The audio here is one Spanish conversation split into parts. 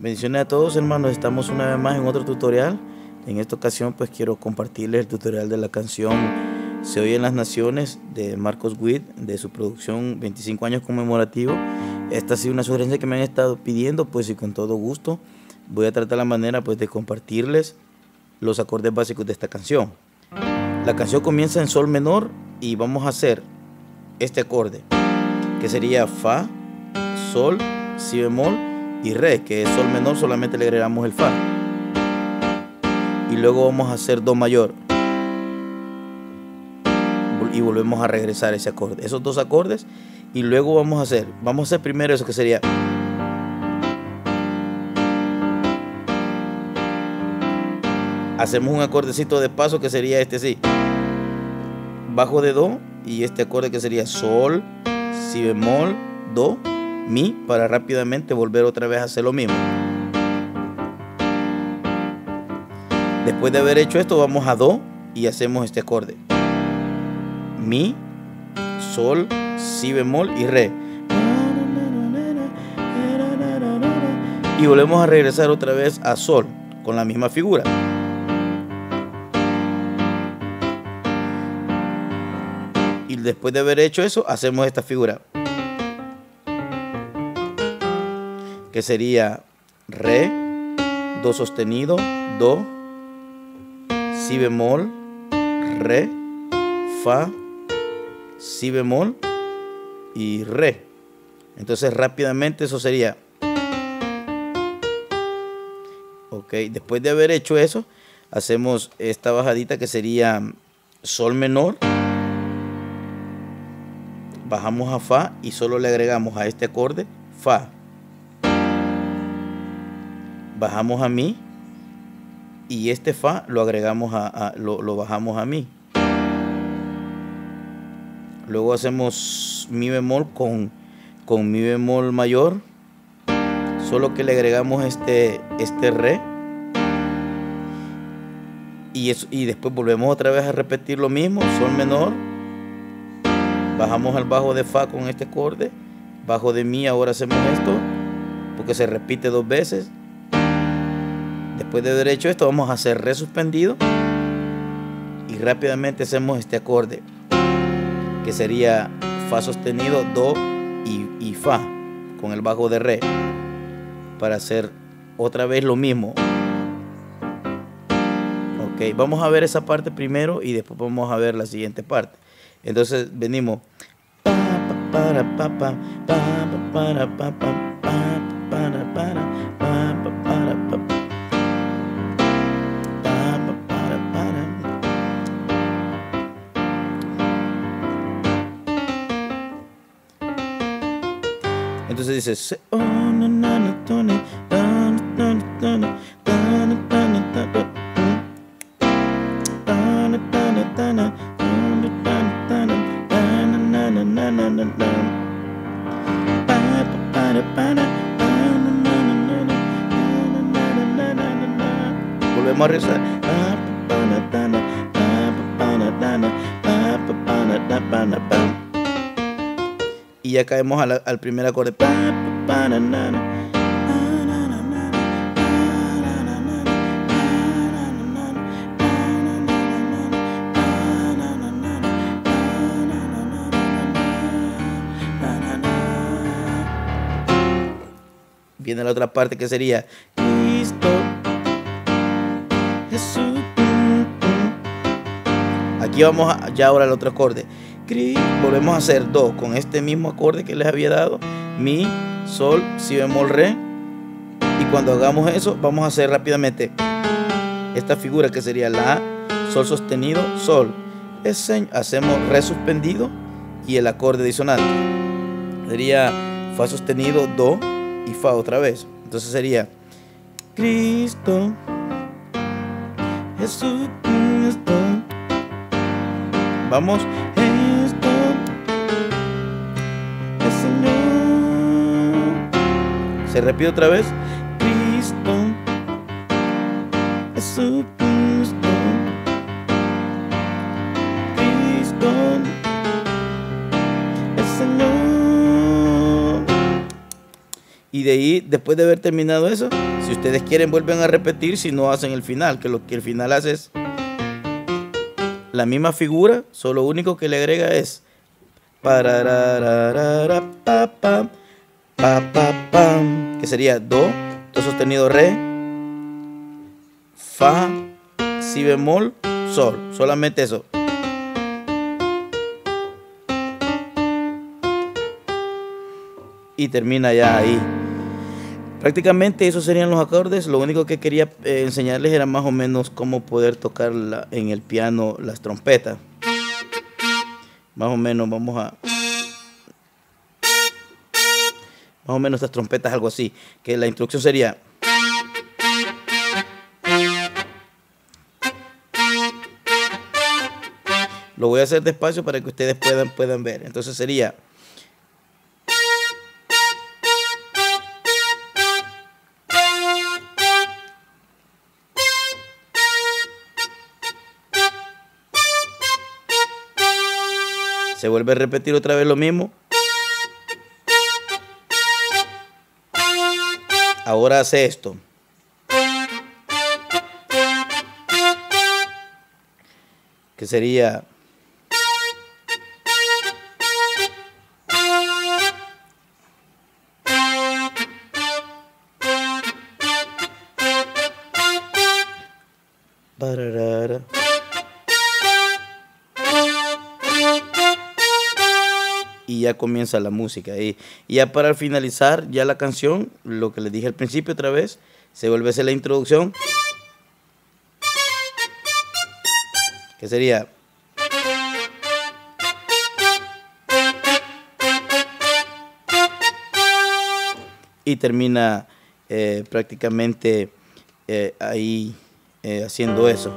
Bendiciones a todos hermanos, estamos una vez más en otro tutorial. En esta ocasión pues quiero compartirles el tutorial de la canción Se oye en las naciones de Marcos Witt, de su producción 25 años conmemorativo. Esta ha sido una sugerencia que me han estado pidiendo pues y con todo gusto voy a tratar la manera pues de compartirles los acordes básicos de esta canción. La canción comienza en sol menor y vamos a hacer este acorde que sería fa, sol, si bemol y re, que es sol menor, solamente le agregamos el fa. Y luego vamos a hacer do mayor. Y volvemos a regresar ese acorde. Esos dos acordes. Y luego vamos a hacer, vamos a hacer primero eso que sería hacemos un acordecito de paso que sería este sí. Bajo de do y este acorde que sería sol, si bemol, do mi para rápidamente volver otra vez a hacer lo mismo. Después de haber hecho esto vamos a do y hacemos este acorde. Mi, sol, si bemol y re. Y volvemos a regresar otra vez a sol con la misma figura. Y después de haber hecho eso, hacemos esta figura. Que sería re, do sostenido, do, si bemol, re, fa, si bemol y re. Entonces rápidamente eso sería. Ok, después de haber hecho eso, hacemos esta bajadita que sería sol menor. Bajamos a fa y solo le agregamos a este acorde fa bajamos a mi y este fa lo agregamos a, lo, bajamos a mi. Luego hacemos mi bemol con, con mi bemol mayor, solo que le agregamos este, este re. Y, eso, y después volvemos otra vez a repetir lo mismo, sol menor, bajamos al bajo de fa con este acorde, bajo de mi ahora hacemos esto, porque se repite dos veces, Después de haber hecho esto, vamos a hacer re suspendido y rápidamente hacemos este acorde que sería fa sostenido, do y, fa con el bajo de re para hacer otra vez lo mismo. Ok, vamos a ver esa parte primero y después vamos a ver la siguiente parte. Entonces venimos. para, para, Entonces dices, oh, no, no, Volvemos a rezar. Y ya caemos al, primer acorde. Viene la otra parte que sería Cristo Jesús. Aquí vamos ya ahora al otro acorde volvemos a hacer do con este mismo acorde que les había dado, mi, sol, si bemol, re. Y cuando hagamos eso, vamos a hacer rápidamente esta figura que sería la sol sostenido, sol. hacemos re suspendido y el acorde disonante. Sería fa sostenido, do y fa otra vez. Entonces sería Cristo, Jesús, Vamos. Se repite otra vez. Cristo Cristo. Cristo es Señor. Y de ahí, después de haber terminado eso, si ustedes quieren, vuelven a repetir si no hacen el final, que lo que el final hace es la misma figura, solo lo único que le agrega es que sería do, do sostenido re, fa, si bemol, sol, solamente eso. Y termina ya ahí. Prácticamente esos serían los acordes. Lo único que quería eh, enseñarles era más o menos cómo poder tocar en el piano las trompetas. Más o menos vamos a... Más o menos estas trompetas, algo así. Que la instrucción sería... Lo voy a hacer despacio para que ustedes puedan, puedan ver. Entonces sería... Se vuelve a repetir otra vez lo mismo. Ahora hace esto. Que sería... y ya comienza la música. Y, ya para finalizar ya la canción, lo que les dije al principio otra vez, se vuelve a hacer la introducción. Que sería... Y termina eh, prácticamente eh, ahí eh, haciendo eso.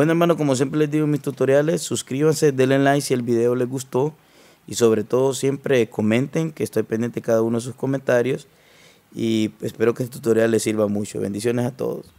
Bueno hermano, como siempre les digo en mis tutoriales, suscríbanse, denle like si el video les gustó y sobre todo siempre comenten, que estoy pendiente de cada uno de sus comentarios y espero que este tutorial les sirva mucho. Bendiciones a todos.